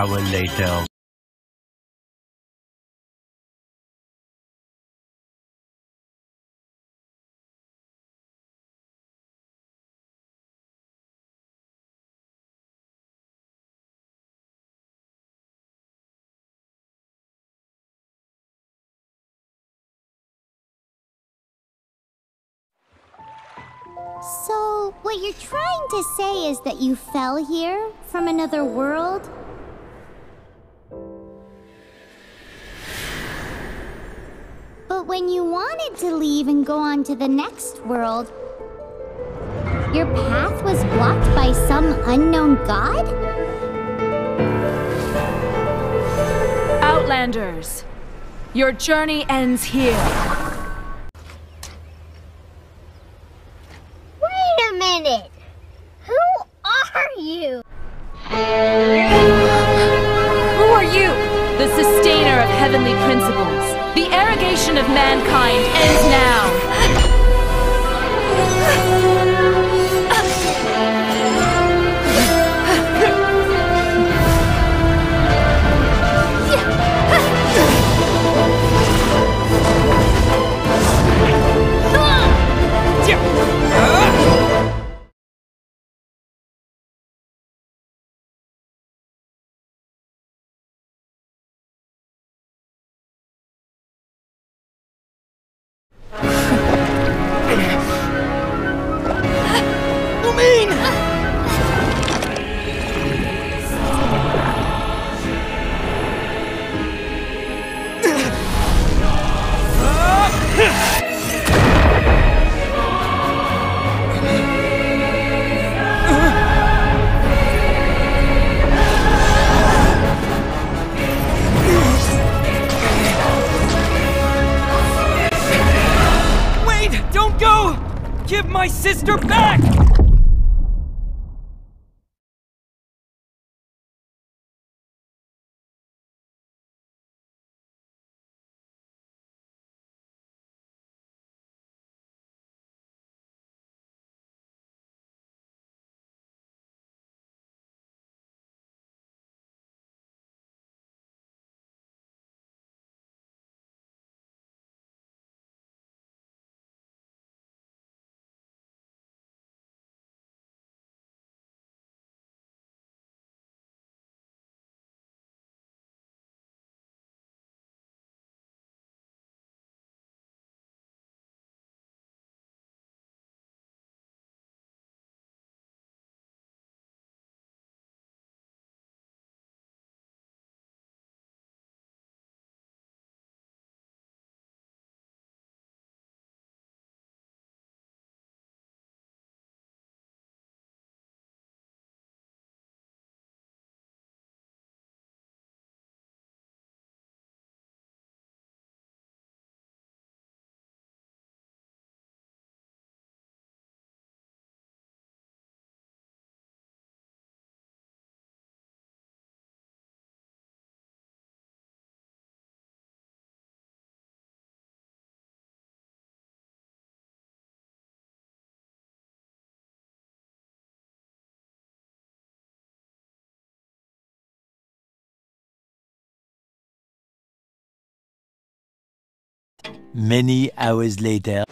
Hour later. So, what you're trying to say is that you fell here from another world? When you wanted to leave and go on to the next world, your path was blocked by some unknown god? Outlanders, your journey ends here. Wait a minute! Who are you? Mankind ends now. Give my sister back! Many hours later.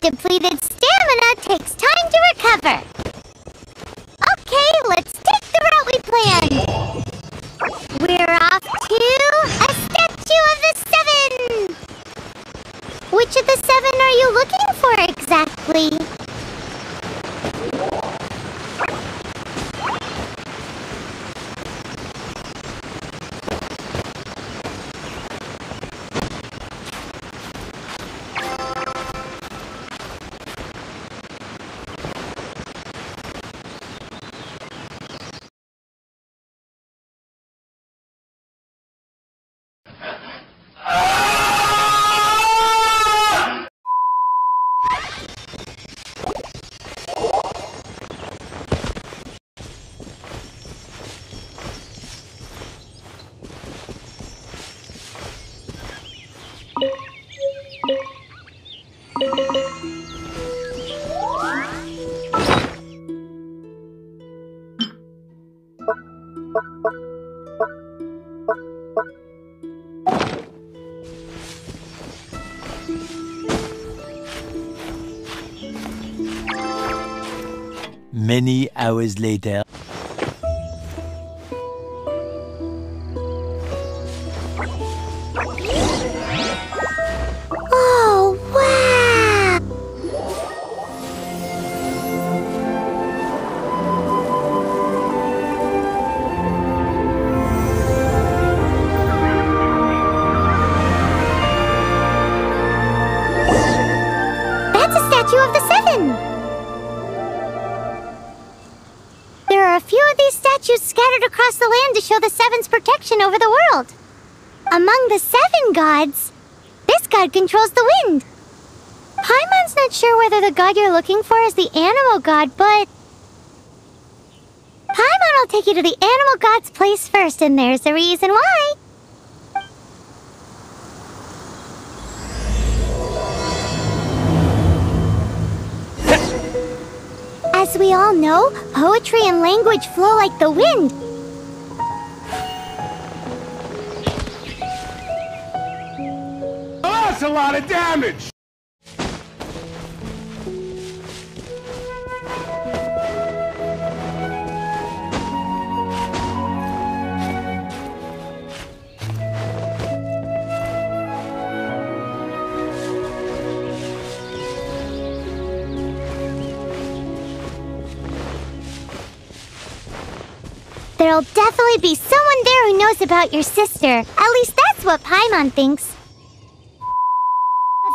Depleted Many hours later. Across the land to show the seven's protection over the world. Among the seven gods, this god controls the wind. Paimon's not sure whether the god you're looking for is the Anemo god, but... Paimon will take you to the Anemo god's place first, and there's the reason why. As we all know, poetry and language flow like the wind. Lot of damage! There'll definitely be someone there who knows about your sister. At least that's what Paimon thinks.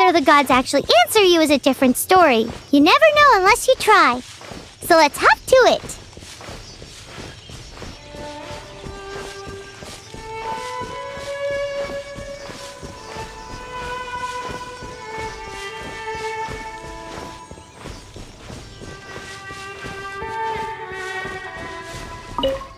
Whether the gods actually answer you is a different story. You never know unless you try. So let's hop to it. You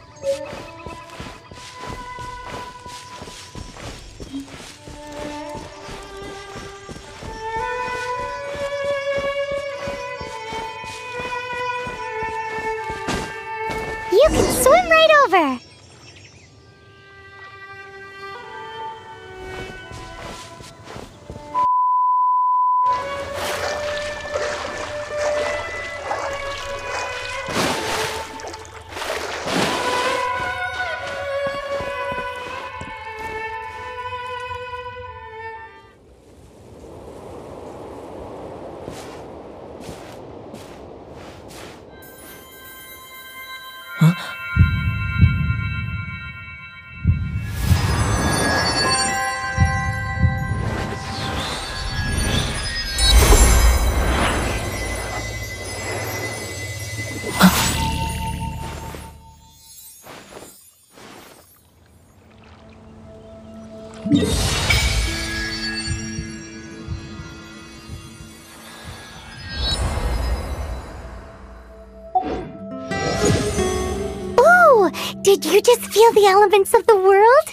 did you just feel the elements of the world?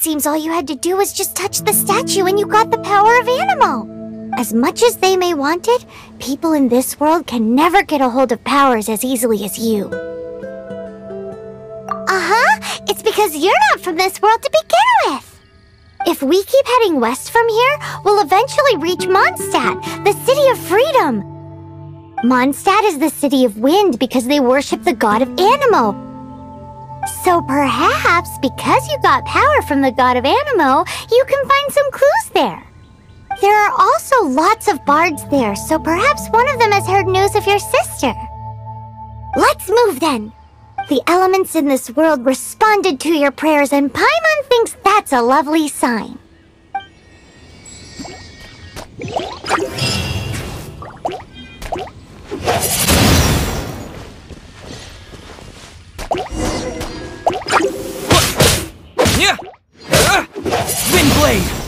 Seems all you had to do was just touch the statue and you got the power of Anemo. As much as they may want it, people in this world can never get a hold of powers as easily as you. Uh-huh, it's because you're not from this world to begin with. If we keep heading west from here, we'll eventually reach Mondstadt, the city of freedom. Mondstadt is the city of wind because they worship the god of Anemo. So perhaps, because you got power from the god of Anemo, you can find some clues there. There are also lots of bards there, so perhaps one of them has heard news of your sister. Let's move then. The elements in this world responded to your prayers, and Paimon thinks that's a lovely sign. Windblade!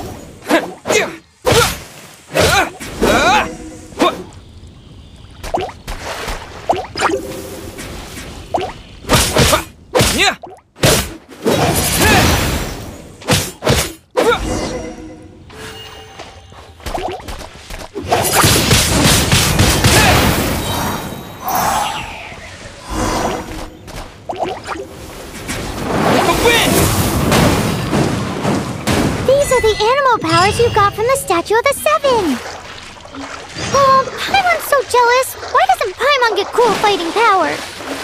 Jealous. Why doesn't Paimon get cool fighting power?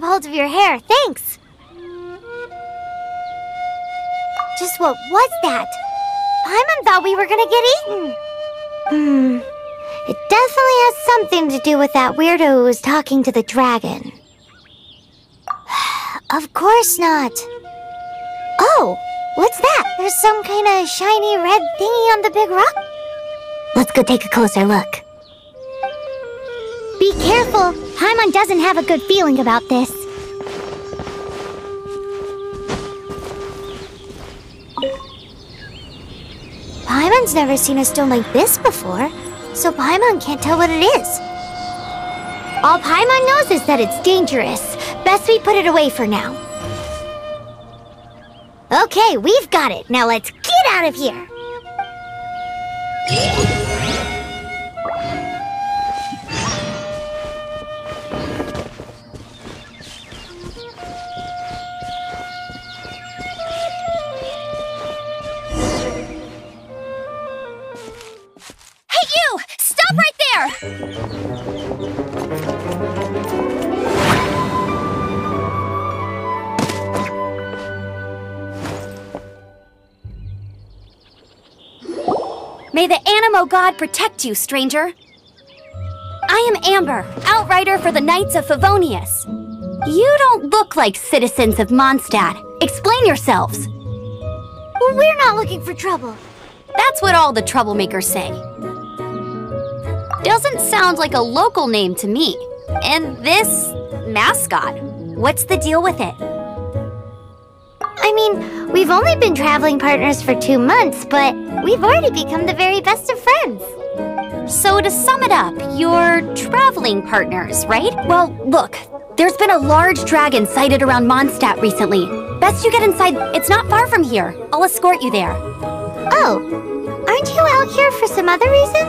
Grab hold of your hair. Thanks. Just what was that? Paimon thought we were gonna get eaten. Hmm. It definitely has something to do with that weirdo who was talking to the dragon. of course not. Oh, what's that? There's some kind of shiny red thingy on the big rock. Let's go take a closer look. Be careful. Paimon doesn't have a good feeling about this. Paimon's never seen a stone like this before, so Paimon can't tell what it is. All Paimon knows is that it's dangerous. best we put it away for now. Okay, we've got it. Now let's get out of here. May the Anemo God protect you, stranger. I am Amber, outrider for the Knights of Favonius. You don't look like citizens of Mondstadt. Explain yourselves. We're not looking for trouble. That's what all the troublemakers say. Doesn't sound like a local name to me. And this mascot, what's the deal with it? I mean, we've only been traveling partners for two months, but we've already become the very best of friends. So, to sum it up, you're traveling partners, right? Well, look, there's been a large dragon sighted around Mondstadt recently. Best you get inside, it's not far from here. I'll escort you there. Oh, aren't you out here for some other reason?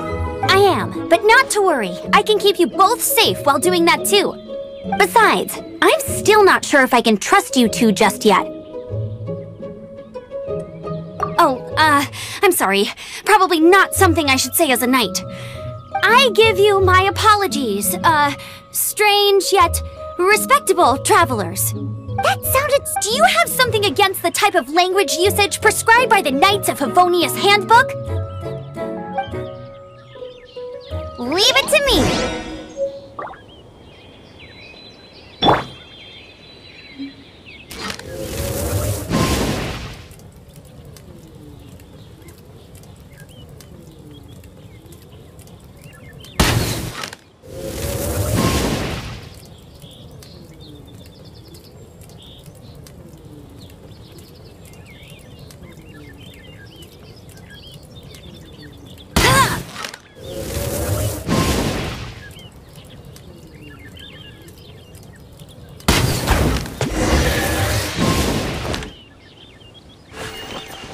I am, but not to worry. I can keep you both safe while doing that too. Besides, I'm still not sure if I can trust you two just yet. Oh, uh, I'm sorry. Probably not something I should say as a knight. I give you my apologies, uh, strange yet respectable travelers. That sounded. Do you have something against the type of language usage prescribed by the Knights of Favonius Handbook? Leave it to me.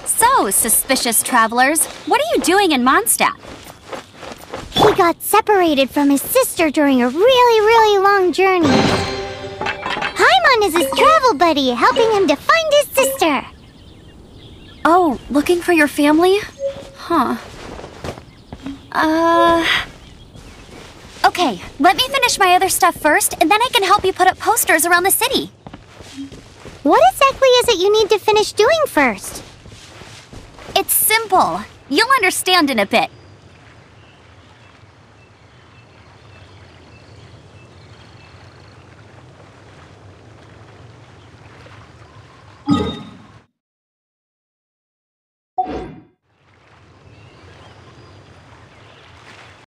So, suspicious travelers, what are you doing in Mondstadt? He got separated from his sister during a really, really long journey. Paimon is his travel buddy, helping him to find his sister. Oh, looking for your family? Huh. Uh. Okay, let me finish my other stuff first, and then I can help you put up posters around the city. What exactly is it you need to finish doing first? Simple. You'll understand in a bit.